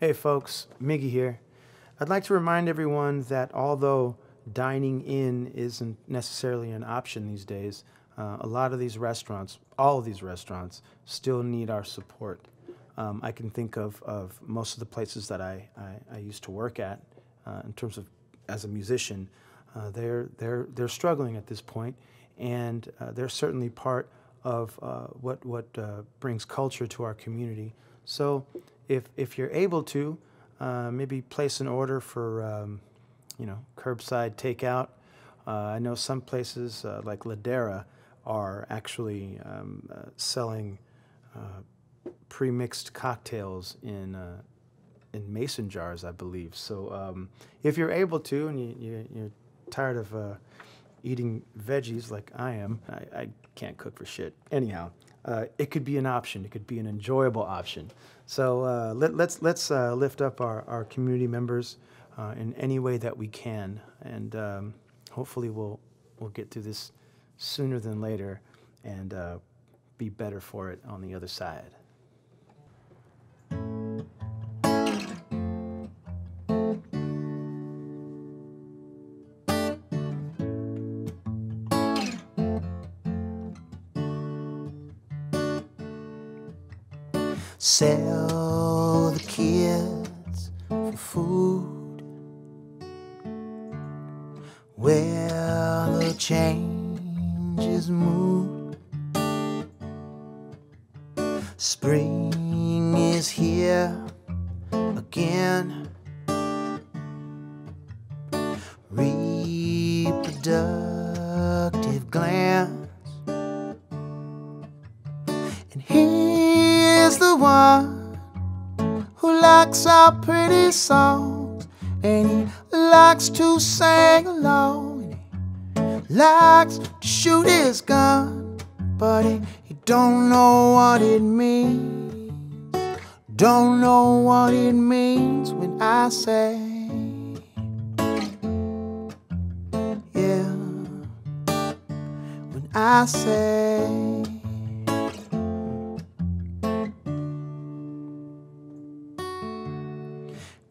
Hey folks, Miggy here. I'd like to remind everyone that although dining in isn't necessarily an option these days, uh, a lot of these restaurants, all of these restaurants, still need our support. Um, I can think of, of most of the places that I, I, I used to work at uh, in terms of as a musician. Uh, they're, they're, they're struggling at this point, and uh, they're certainly part of uh, what, what uh, brings culture to our community. So if, if you're able to, uh, maybe place an order for um, you know, curbside takeout. Uh, I know some places uh, like Ladera are actually um, uh, selling uh, pre-mixed cocktails in uh, in mason jars, I believe. So um, if you're able to, and you, you, you're tired of eating veggies like I am, I, I can't cook for shit. Anyhow, uh, it could be an option. It could be an enjoyable option. So uh, let, let's let's uh, lift up our, our community members uh, in any way that we can, and um, hopefully we'll we'll get through this sooner than later, and uh, be better for it on the other side. Sell the kids for food. Well, the change is mood. Spring is here again. Reproductive glands. One who likes our pretty songs, and he likes to sing along, and he likes to shoot his gun, but he, he don't know what it means. Don't know what it means when I say, yeah, when I say.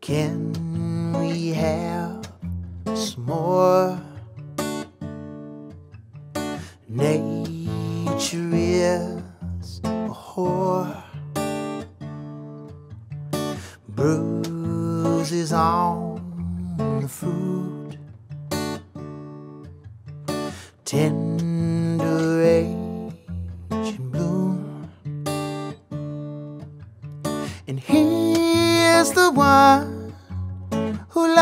Can we have some more? Nature is a whore. Bruises on the fruit. Tender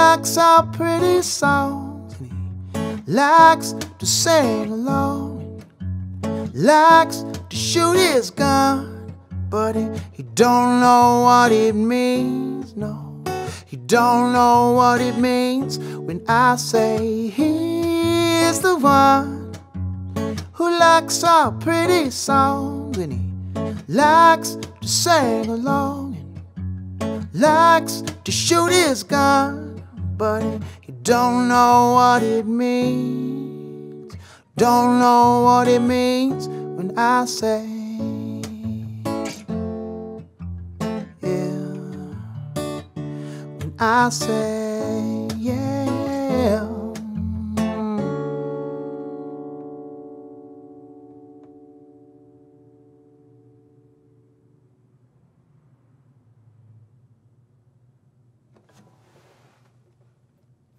likes our pretty songs. And he likes to sing along. Likes to shoot his gun. But he, he don't know what it means. No, he don't know what it means when I say he's the one who likes our pretty songs. And he likes to sing along likes to shoot his gun, but he don't know what it means. Don't know what it means when I say, yeah. When I say.